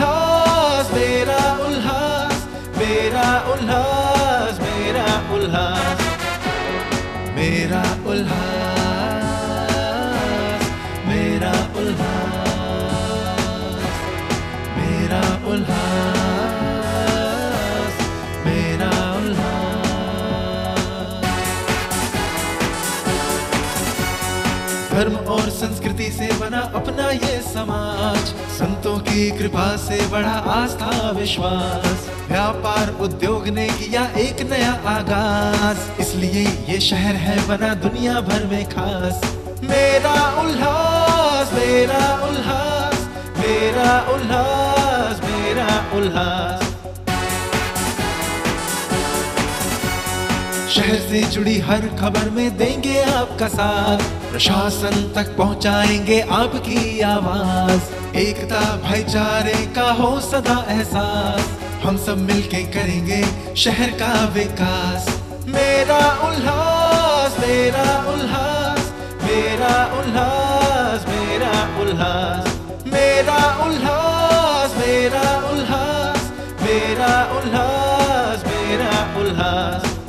alone. से बना अपना ये समाज। संतों की कृपा से बढ़ा आस्था, विश्वास। व्यापार उद्योग ने किया एक नया आगाज़। इसलिए ये शहर है बना दुनिया भर में खास। मेरा उल्लास मेरा उल्लास मेरा उल्लास मेरा उल्लास शहर से जुड़ी हर खबर में देंगे आपका साथ। प्रशासन तक पहुंचाएँगे आपकी आवाज़। एकता भाईचारे का हो सदा एहसास। हम सब मिलके करेंगे शहर का विकास। मेरा उल्लास मेरा उल्लास मेरा उल्लास मेरा उल्लास। मेरा उल्लास मेरा उल्लास मेरा उल्लास मेरा उल्लास।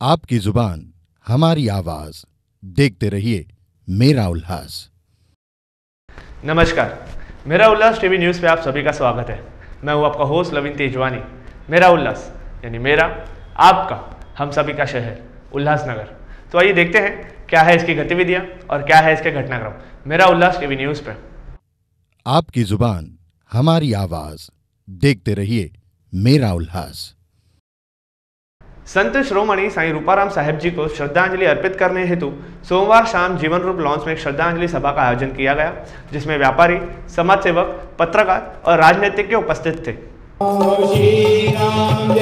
आपकी ज़ुबान हमारी आवाज़। देखते रहिए मेरा उल्लास। नमस्कार। मेरा उल्लास टीवी न्यूज़ पे आप सभी का स्वागत है। मैं हूँ आपका होस्ट लविन तेजवानी। मेरा उल्लास यानी मेरा आपका हम सभी का शहर उल्लासनगर। तो आइए देखते हैं क्या है इसकी गतिविधियाँ और क्या है इसके घटनाक्रम। मेरा उल्लास टीवी न्यूज़ पे। आपकी ज़ुबान हमारी आवाज़। देखते रहिए मेरा उल्लास। संत श्रोमणि साईं रूपाराम साहेब जी को श्रद्धांजलि अर्पित करने हेतु सोमवार शाम जीवन रूप लॉन्च में एक श्रद्धांजलि सभा का आयोजन किया गया, जिसमें व्यापारी समाज सेवक पत्रकार और राजनीतिज्ञ उपस्थित थे। श्री राम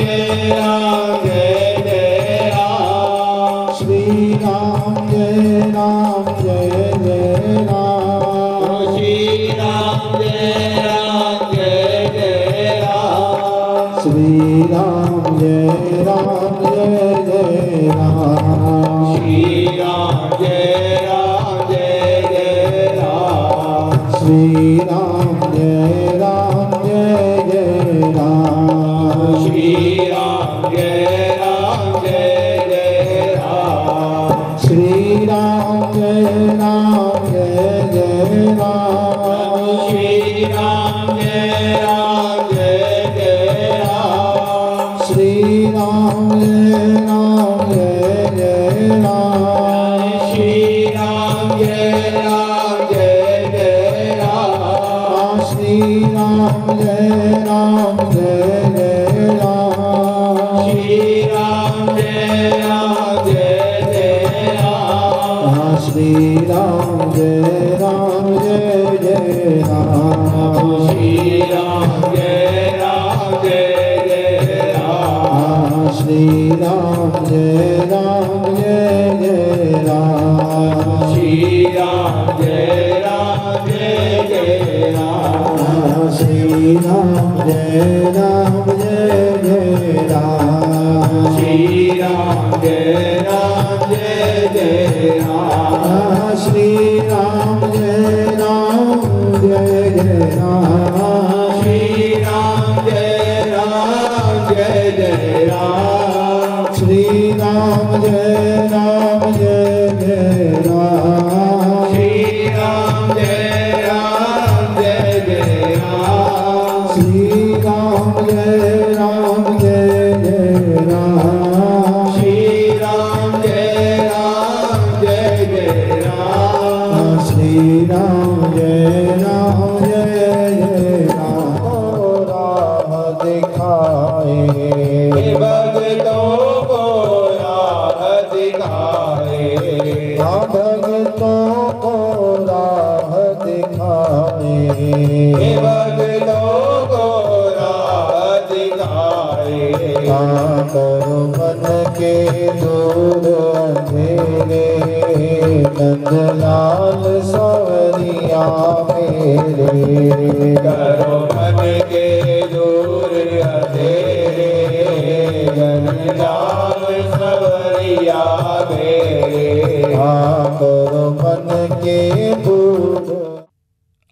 जय राम। Shiva. Hare Rama.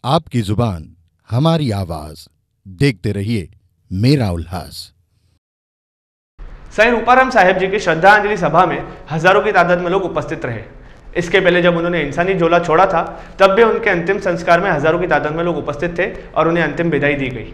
आपकी ज़ुबान, हमारी आवाज़। देखते रहिए मेरा उल्लास। सही रूपाराम साहेब जी की श्रद्धांजलि सभा में हज़ारों की तादाद में लोग उपस्थित रहे। इसके पहले जब उन्होंने इंसानी झोला छोड़ा था, तब भी उनके अंतिम संस्कार में हज़ारों की तादाद में लोग उपस्थित थे और उन्हें अंतिम विदाई दी गई।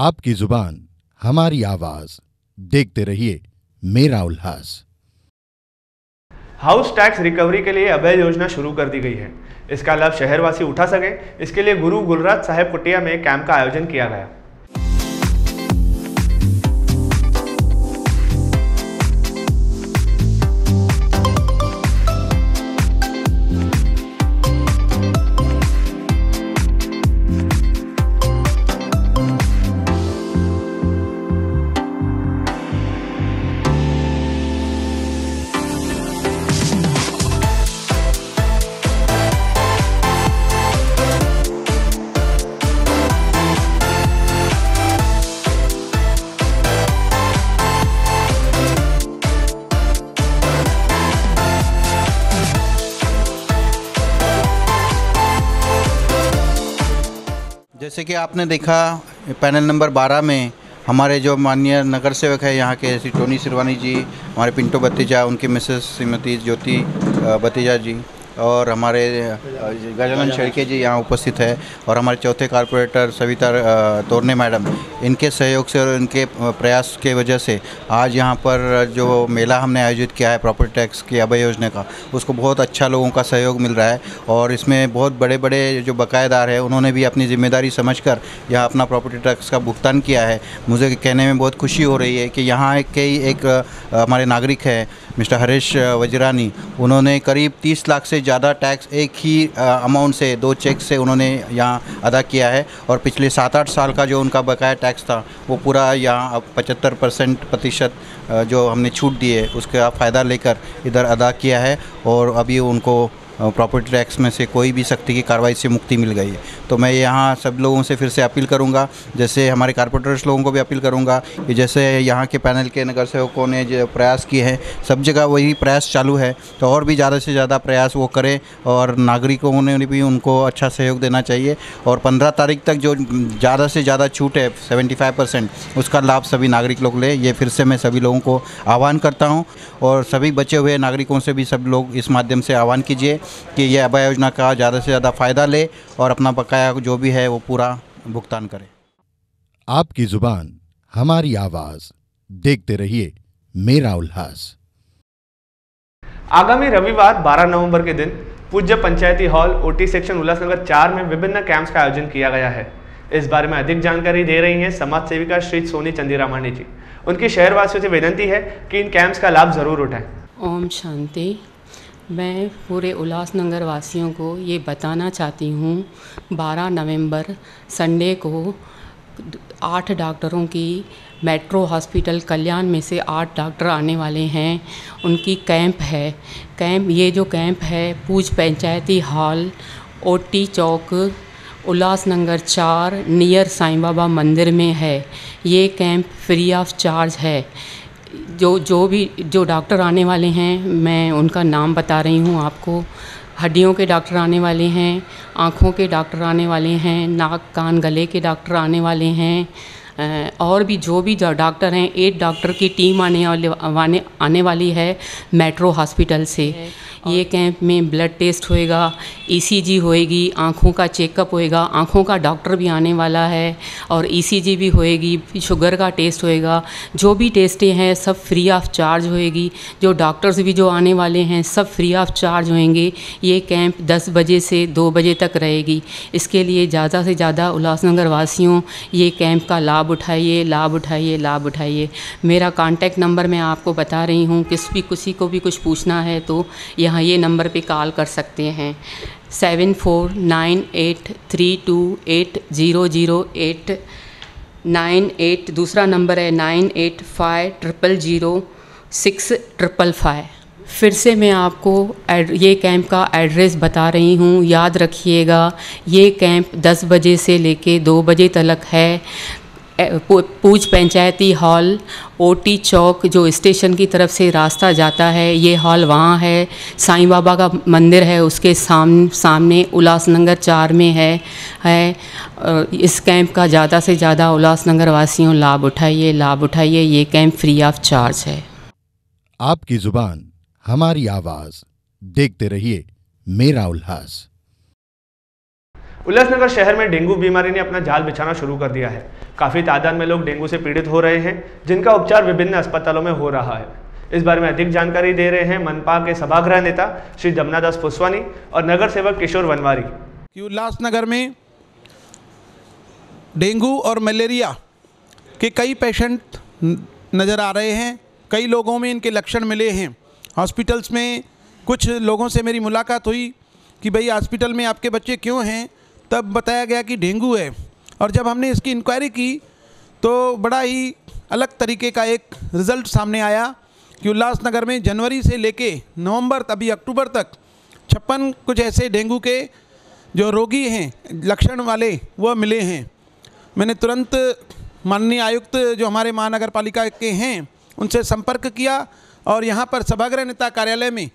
आपकी ज़ुबान, हमारी आवाज़। देखते रहिए मेरा उल्लास हाउस टैक्स रिकवरी के लिए अभय योजना शुरू कर दी गई है। इसका लाभ शहरवासी उठा सके। इसके लिए गुरु गुलराज साहेब कुटिया में कैंप का आयोजन किया गया। जैसे कि आपने देखा, पैनल नंबर 12 में हमारे जो माननीय नगर सेवक है, यहाँ के श्री टोनी सिरवानी जी, हमारे पिंटो भतीजा, उनके मिसेस श्रीमती ज्योति भतीजा जी। और हमारे गजानन शेड़के जी यहाँ उपस्थित है और हमारे चौथे कारपोरेटर सविता तोरने मैडम, इनके सहयोग से और इनके प्रयास के वजह से आज यहाँ पर जो मेला हमने आयोजित किया है प्रॉपर्टी टैक्स की अभय योजना का, उसको बहुत अच्छा लोगों का सहयोग मिल रहा है और इसमें बहुत बड़े बड़े जो बकायेदार है, उन्होंने भी अपनी ज़िम्मेदारी समझकर यहाँ अपना प्रॉपर्टी टैक्स का भुगतान किया है। मुझे कहने में बहुत खुशी हो रही है कि यहाँ के कई एक हमारे नागरिक है, मिस्टर हरीश वजरानी, उन्होंने करीब 30 लाख से ज़्यादा टैक्स एक ही अमाउंट से, दो चेक से उन्होंने यहाँ अदा किया है और पिछले सात आठ साल का जो उनका बकाया टैक्स था, वो पूरा यहाँ अब पचहत्तर परसेंट प्रतिशत जो हमने छूट दी है उसका फ़ायदा लेकर इधर अदा किया है और अभी उनको प्रॉपर्टी टैक्स में से कोई भी सख्ती की कार्रवाई से मुक्ति मिल गई है। तो मैं यहाँ सब लोगों से फिर से अपील करूँगा, जैसे हमारे कारपोरेटर्स लोगों को भी अपील करूँगा कि जैसे यहाँ के पैनल के नगर सेवकों ने जो प्रयास किए हैं, सब जगह वही प्रयास चालू है तो और भी ज़्यादा से ज़्यादा प्रयास वो करें और नागरिकों ने भी उनको अच्छा सहयोग देना चाहिए और पंद्रह तारीख तक जो ज़्यादा से ज़्यादा छूट है सेवेंटी फाइव परसेंट उसका लाभ सभी नागरिक लोग लें। ये फिर से मैं सभी लोगों को आह्वान करता हूँ और सभी बचे हुए नागरिकों से भी सब लोग इस माध्यम से आह्वान कीजिए। कि ये अभय योजना का ज़्यादा से ज़्यादा फ़ायदा ले और अपना बकाया जो भी है वो पूरा भुगतान करें। आपकी ज़ुबान हमारी आवाज़। देखते रहिए मेरा उल्लास आगामी रविवार 12 नवंबर के दिन पूज्य पंचायती हॉल ओटी सेक्शन उल्लासनगर चार में विभिन्न कैंप्स का आयोजन किया गया है। इस बारे में अधिक जानकारी दे रही हैं समाज सेविका श्री सोनी चंदीरामानी जी। उनकी शहरवासियों से विनती है कि इन कैंप्स का लाभ ज़रूर उठाएँ। ओम शांति। मैं पूरे उल्लासनगर वासियों को ये बताना चाहती हूँ 12 नवंबर संडे को आठ डॉक्टरों की मेट्रो हॉस्पिटल कल्याण में से आठ डॉक्टर आने वाले हैं। उनकी कैंप है। कैंप, ये जो कैंप है, पूज पंचायती हॉल, ओटी चौक, उल्लासनगर चार, नियर साईं बाबा मंदिर में है। ये कैंप फ्री ऑफ़ चार्ज है। जो जो भी, जो डॉक्टर आने वाले हैं, मैं उनका नाम बता रही हूँ आपको। हड्डियों के डॉक्टर आने वाले हैं, आँखों के डॉक्टर आने वाले हैं, नाक, कान, गले के डॉक्टर आने वाले हैं। और भी जो भी डॉक्टर हैं एट डॉक्टर की टीम आने वाले आने आने वाली है मेट्रो हॉस्पिटल से। ये कैंप में ब्लड टेस्ट होएगा ईसीजी होएगी आँखों का चेकअप होएगा आँखों का डॉक्टर भी आने वाला है और ईसीजी भी होएगी शुगर का टेस्ट होएगा जो भी टेस्टें हैं सब फ्री ऑफ़ चार्ज होएगी। जो डॉक्टर्स भी जो आने वाले हैं सब फ्री ऑफ़ चार्ज होएँगे। ये कैंप 10 बजे से 2 बजे तक रहेगी। इसके लिए ज़्यादा से ज़्यादा उल्लासनगर वासियों ये कैंप का लाभ उठाइए, लाभ उठाइए लाभ उठाइए। मेरा कॉन्टैक्ट नंबर मैं आपको बता रही हूँ, किस भी, किसी को भी कुछ पूछना है तो यहाँ ये नंबर पे कॉल कर सकते हैं। Seven four nine eight three two eight zero zero eight nine eight दूसरा नंबर है nine eight five triple zero six triple five फिर से मैं आपको ये कैंप का एड्रेस बता रही हूँ। याद रखिएगा, ये कैंप 10 बजे से लेके 2 बजे तक है। पूज पंचायती हॉल, ओटी चौक, जो स्टेशन की तरफ़ से रास्ता जाता है, ये हॉल वहाँ है। साईं बाबा का मंदिर है, उसके साम, सामने उल्लासनगर चार में है है। इस कैंप का ज़्यादा से ज़्यादा उल्लासनगर वासियों लाभ उठाइए लाभ उठाइए, ये कैंप फ्री ऑफ़ चार्ज है। आपकी ज़ुबान, हमारी आवाज़, देखते रहिए मेरा उल्लास। उल्लासनगर शहर में डेंगू बीमारी ने अपना जाल बिछाना शुरू कर दिया है। काफ़ी तादाद में लोग डेंगू से पीड़ित हो रहे हैं, जिनका उपचार विभिन्न अस्पतालों में हो रहा है। इस बारे में अधिक जानकारी दे रहे हैं मनपा के सभागृह नेता श्री जमुनादास पुस्वानी और नगर सेवक किशोर वनवारी। उल्लासनगर में डेंगू और मलेरिया के कई पेशेंट नज़र आ रहे हैं। कई लोगों में इनके लक्षण मिले हैं। हॉस्पिटल्स में कुछ लोगों से मेरी मुलाकात हुई कि, भाई, हॉस्पिटल में आपके बच्चे क्यों हैं? तब बताया गया कि डेंगू है। और जब हमने इसकी इंक्वायरी की तो बड़ा ही अलग तरीके का एक रिज़ल्ट सामने आया कि उल्लासनगर में जनवरी से लेके नवंबर अभी अक्टूबर तक छप्पन कुछ ऐसे डेंगू के जो रोगी हैं, लक्षण वाले, वह मिले हैं। मैंने तुरंत माननीय आयुक्त जो हमारे महानगर पालिका के हैं, उनसे संपर्क किया और यहाँ पर सभागृह नेता कार्यालय में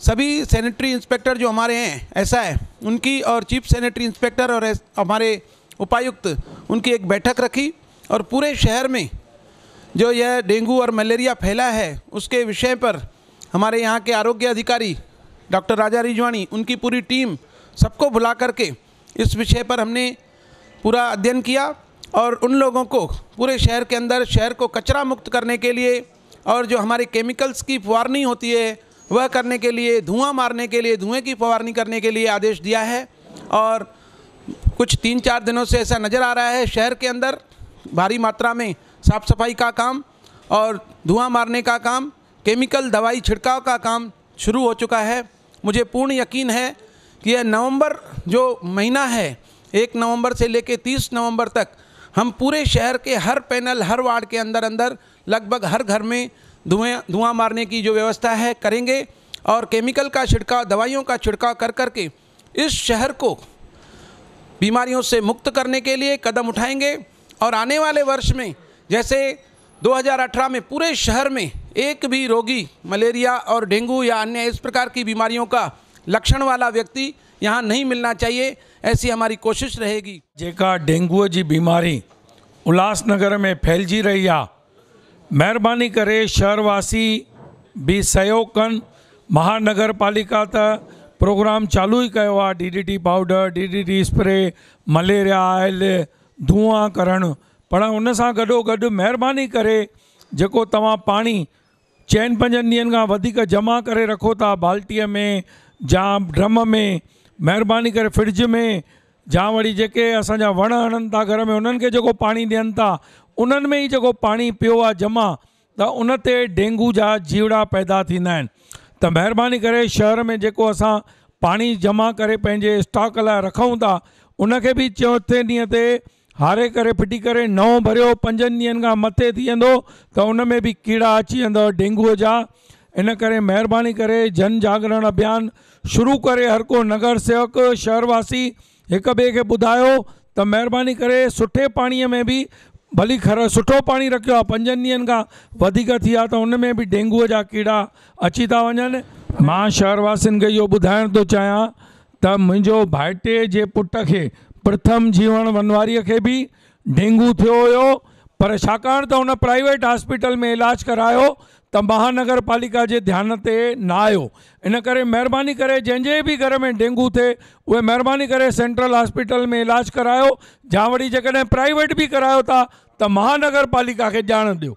सभी सैनिटरी इंस्पेक्टर जो हमारे हैं, ऐसा है, उनकी और चीफ सैनिटरी इंस्पेक्टर और हमारे उपायुक्त, उनकी एक बैठक रखी और पूरे शहर में जो यह डेंगू और मलेरिया फैला है, उसके विषय पर हमारे यहाँ के आरोग्य अधिकारी, डॉक्टर राजा रिजवाणी, उनकी पूरी टीम सबको बुला करके इस विषय पर हमने पूरा अध्ययन किया और उन लोगों को पूरे शहर के अंदर, शहर को कचरा मुक्त करने के लिए और जो हमारे केमिकल्स की फवारनी होती है वह करने के लिए, धुआँ मारने के लिए, धुएँ की फवारनी करने के लिए आदेश दिया है। और कुछ तीन चार दिनों से ऐसा नज़र आ रहा है, शहर के अंदर भारी मात्रा में साफ़ सफ़ाई का काम और धुआँ मारने का काम, केमिकल दवाई छिड़काव का काम शुरू हो चुका है। मुझे पूर्ण यकीन है कि यह नवंबर जो महीना है, एक नवंबर से लेकर तीस नवंबर तक, हम पूरे शहर के हर पैनल, हर वार्ड के अंदर अंदर लगभग हर घर में धुएँ, धुआँ मारने की जो व्यवस्था है करेंगे और केमिकल का छिड़काव, दवाइयों का छिड़काव कर करके इस शहर को बीमारियों से मुक्त करने के लिए कदम उठाएँगे। और आने वाले वर्ष में, जैसे 2018 में पूरे शहर में एक भी रोगी, मलेरिया और डेंगू या अन्य इस प्रकार की बीमारियों का लक्षण वाला व्यक्ति यहाँ नहीं मिलना चाहिए, ऐसी हमारी कोशिश रहेगी। जेका डेंगूअ जी बीमारी उल्हासनगर में फैलिजी रही आहे महिरबानी करे शहरवासी बि सहयोग कनि। महानगर पालिका त प्रोग्राम चालू ई कयो आहे। D D T powder D D T spray malaria oil धुआँ करणु। पर उन सां गॾोगॾु महिरबानी करे जेको तव्हां पाणी चइनि पंजनि ॾींहंनि खां जमा करे रखो था, बाल्टीअ में जा ड्रम में, महिरबानी करे फ्रिज में, जा वरी जेके असांजा वण हणनि था घर में उन्हनि खे जेको पाणी ॾियनि था उन्हनि में ई जेको पाणी पियो आहे, जमा, त उन ते डेंगू जा जीवड़ा पैदा थींदा आहिनि। त महिरबानी करे शहर में जेको असां पाणी जमा करे पंहिंजे स्टॉक लाइ रखूँ था उनखे बि चौथे ॾींहं ते हारे करे फिटी करे नओं भरियो, पंजनि ॾींहंनि खां मथे थी वेंदो, त उन में बि कीड़ा अची वेंदव डेंगूअ जा। इन करे महिरबानी करे जन जागरण अभियान शुरू करे हर को नगर सेवक, शहरवासी हिक ॿिए खे ॿुधायो, त महिरबानी करे सुठे पाणीअ में बि भली खर, सुठो पाणी रखियो आहे, पंजनि ॾींहंनि खां वधीक थी विया त कीड़ा अची था वञनि। माँ शहरवासियुनि खे इहो ॿुधाइण थो चाहियाँ त मुंहिंजो भाइटे जे पुट खे प्रथम जीवन वनवारीअ खे बि डेंगू थियो हुयो। पर छाकाणि त हुन प्राइवेट हॉस्पिटल में इलाजु करायो त महानगर पालिका जे ध्यान ते न आयो। इन करे महिरबानी करे जंहिंजे बि घर में डेंगू थिए उहे महिरबानी करे सेंट्रल हॉस्पिटल में इलाजु करायो। या वरी जेकॾहिं प्राइवेट बि करायो था त महानगर पालिका खे ॼाण ॾियो।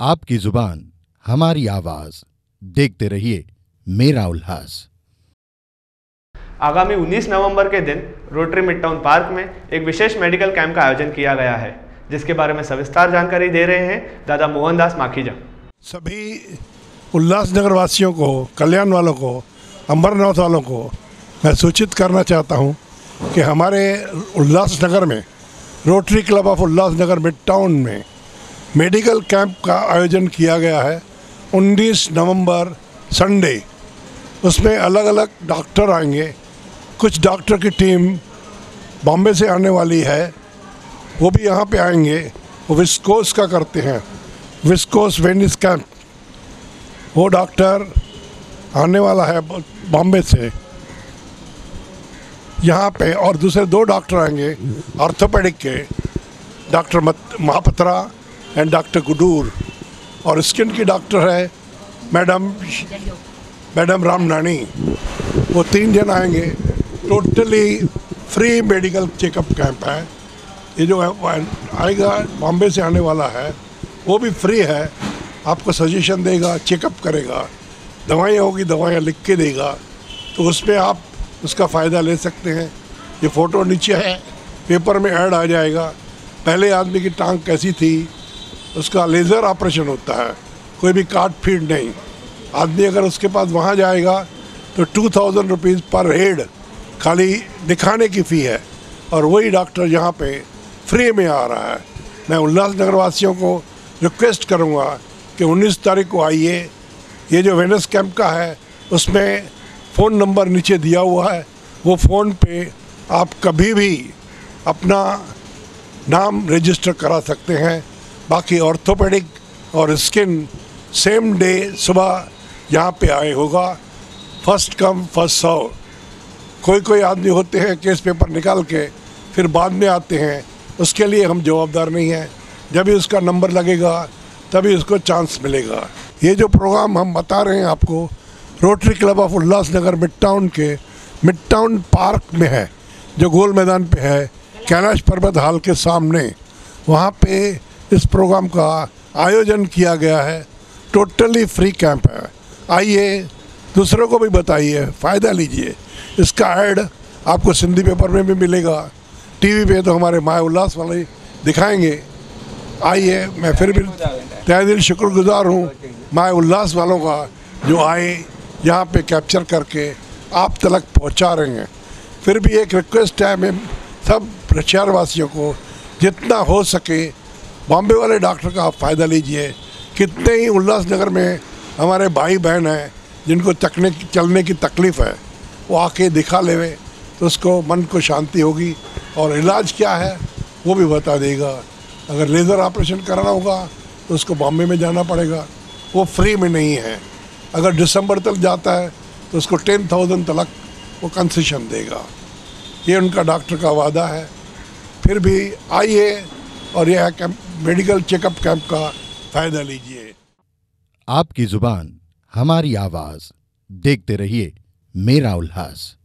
आपकी ज़ुबान हमारी आवाज़। देखते रहिए मेरा उल्लास आगामी 19 नवंबर के दिन रोटरी मिड टाउन पार्क में एक विशेष मेडिकल कैंप का आयोजन किया गया है। जिसके बारे में सविस्तार जानकारी दे रहे हैं दादा मोहनदास माखीजा। सभी उल्लासनगर वासियों को कल्याण वालों को अमरनाथ वालों को मैं सूचित करना चाहता हूँ कि हमारे उल्लासनगर में Rotary Club of Ulhasnagar mid town में मेडिकल कैंप का आयोजन किया गया है 19 नवंबर संडे उसमें अलग अलग डॉक्टर आएँगे। कुछ डॉक्टर की टीम बॉम्बे से आने वाली है। वो भी यहाँ पे आएँगे। वो विस्कोस का करते हैं। विस्कोस वेनिस कैंप वो डॉक्टर आने वाला है बॉम्बे से। यहाँ पे और दूसरे दो डॉक्टर आएँगे ऑर्थोपेडिक के doctor Mahapatra and doctor Gudur. और स्किन की डॉक्टर है मैडम मैडम रामनानी। वो तीन जन आएँगे। Totally free medical checkup camp है। ये जो आएगा, बॉम्बे से आने वाला है, वो भी फ्री है, आपको सजेशन देगा चेकअप करेगा, दवाइयाँ होगी, दवाइयाँ लिख के देगा तो उसमें आप उसका फ़ायदा ले सकते हैं। ये फ़ोटो नीचे है पेपर में ऐड आ जाएगा। पहले आदमी की टांग कैसी थी, उसका लेज़र ऑपरेशन होता है, कोई भी काट फ़ीड नहीं। आदमी अगर उसके पास वहाँ जाएगा तो two thousand rupees per head खाली दिखाने की फ़ी है, और वही डॉक्टर यहाँ पे फ्री में आ रहा है। मैं उल्लासनगर वासियों को रिक्वेस्ट करूँगा कि 19 तारीख को आइए। ये जो वेनस कैंप का है, उसमें फ़ोन नंबर नीचे दिया हुआ है। वो फ़ोन पे आप कभी भी अपना नाम रजिस्टर करा सकते हैं। बाकी ऑर्थोपेडिक और स्किन सेम डे सुबह यहाँ पे आए होगा। फ़र्स्ट कम फ़र्स्ट सर्व कोई कोई आदमी होते हैं केस पेपर निकाल के, फिर बाद में आते हैं। उसके लिए हम जवाबदार नहीं हैं। जब भी उसका नंबर लगेगा, तभी उसको चांस मिलेगा। ये जो प्रोग्राम हम बता रहे हैं आपको Rotary Club of Ulhasnagar mid town के मिड टाउन पार्क में है, जो गोल मैदान पे है, कैलाश पर्वत हाल के सामने। वहाँ पे इस प्रोग्राम का आयोजन किया गया है। टोटली फ्री कैंप है। आइए, दूसरों को भी बताइए, फ़ायदा लीजिए। इसका ऐड आपको सिंधी पेपर में भी मिलेगा। टीवी पे तो हमारे माए उल्लास वाले दिखाएँगे। आइए, मैं फिर भी तय दिल शुक्रगुजार हूँ माए उल्लास वालों का जो आए यहाँ पे कैप्चर करके आप तक पहुँचा रहे हैं। फिर भी एक रिक्वेस्ट है मैं सब शहरवासियों को, जितना हो सके बॉम्बे वाले डॉक्टर का आप फ़ायदा लीजिए। कितने ही उल्लासनगर में हमारे भाई बहन हैं, जिनको चकने, चलने की तकलीफ़ है, वो आके दिखा लेवे। तो उसको मन को शांति होगी और इलाज क्या है, वो भी बता देगा। अगर लेज़र ऑपरेशन कराना होगा तो उसको बॉम्बे में जाना पड़ेगा। वो फ्री में नहीं है। अगर दिसंबर तक जाता है तो उसको टेन थाउज़ेंड तक वो कंसेशन देगा। ये उनका डॉक्टर का वादा है। फिर भी आइए और यह कैंप, मेडिकल चेकअप कैंप का फ़ायदा लीजिए। आपकी ज़ुबान, हमारी आवाज़। देखते रहिए मेरा उल्लास।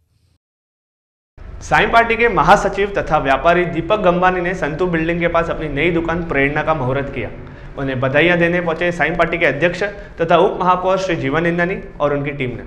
साई पार्टी के महासचिव तथा व्यापारी दीपक गंबानी ने संतु बिल्डिंग के पास अपनी नई दुकान प्रेरणा का मुहूर्त किया। उन्हें बधाइयाँ देने पहुँचे साई पार्टी के अध्यक्ष तथा उप महापौर श्री जीवन इंदानी और उनकी टीम ने।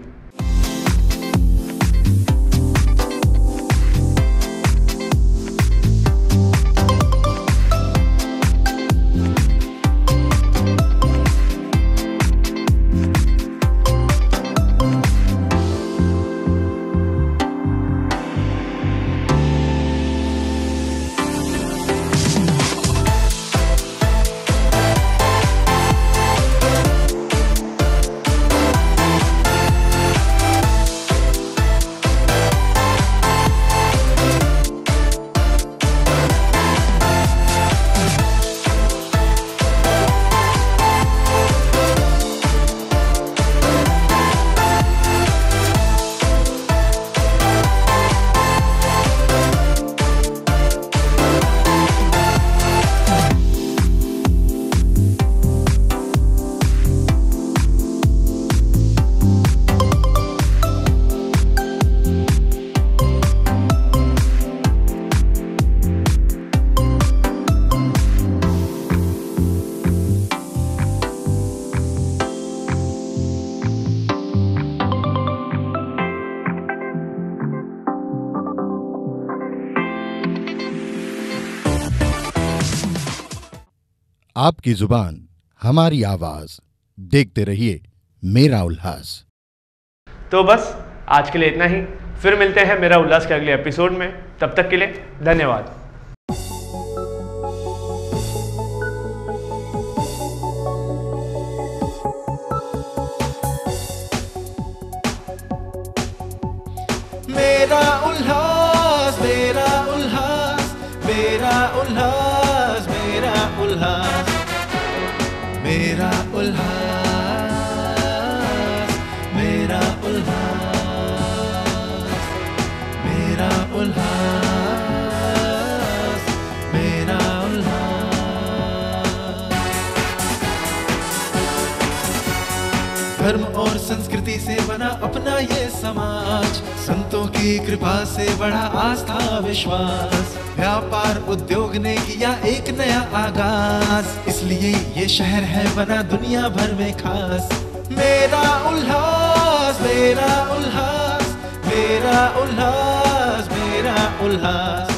आपकी ज़ुबान हमारी आवाज़। देखते रहिए मेरा उल्लास। तो बस आज के लिए इतना ही। फिर मिलते हैं मेरा उल्लास के अगले एपिसोड में। तब तक के लिए धन्यवाद। मेरा उल्लास मेरा उल्लास मेरा उल्लास मेरा उल्लास। मेरा उल्लास मेरा उल्लास मेरा उल्लास मेरा उल्लास धर्म और संस्कृति से बना अपना ये समाज, संतों की कृपा से बढ़ा आस्था, विश्वास। व्यापार उद्योग ने किया एक नया आगाज़। इसलिए ये शहर है बना दुनिया भर में खास। मेरा उल्लास मेरा उल्लास मेरा उल्लास मेरा उल्लास।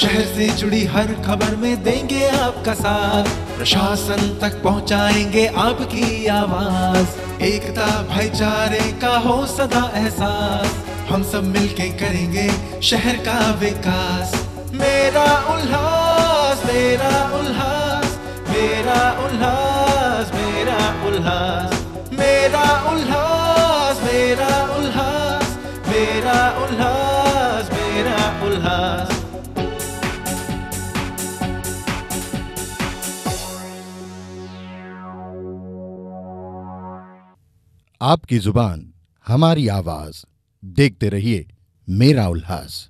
शहर से जुड़ी हर खबर में देंगे आपका साथ। प्रशासन तक पहुंचाएँगे आपकी आवाज़। एकता भाईचारे का हो सदा एहसास। हम सब मिलके करेंगे शहर का विकास। मेरा उल्लास मेरा उल्लास मेरा उल्लास मेरा उल्लास मेरा उल्लास मेरा उल्लास मेरा उल्लास मेरा उल्लास। आपकी ज़ुबान, हमारी आवाज़, देखते रहिए मेरा उल्लास।